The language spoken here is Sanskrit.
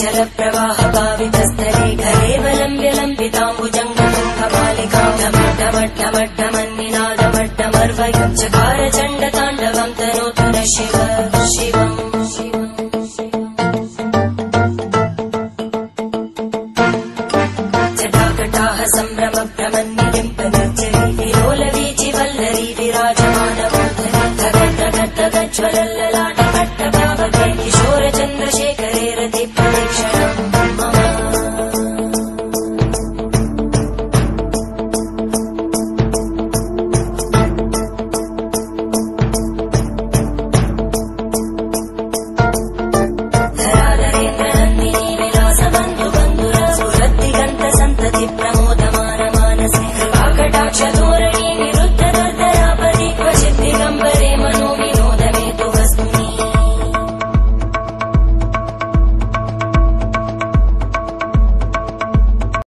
जलप्रवाहपावितस्तरे घलेवलं वि लम्बिताम्बुजं कण्ठ मालिकाम्बटमट्टमट्टमन्निनादट्टमर्वकारचण्डताण्डवं तनोतनशिव चाकटाः सम्भ्रमप्रबन्धीं प्रदर्जी विल्लरी विराजमानमुखट्र घट्टज्वलल्ललाटभट्टाव किशोरचन्द्रशेखरे रति multiplicar.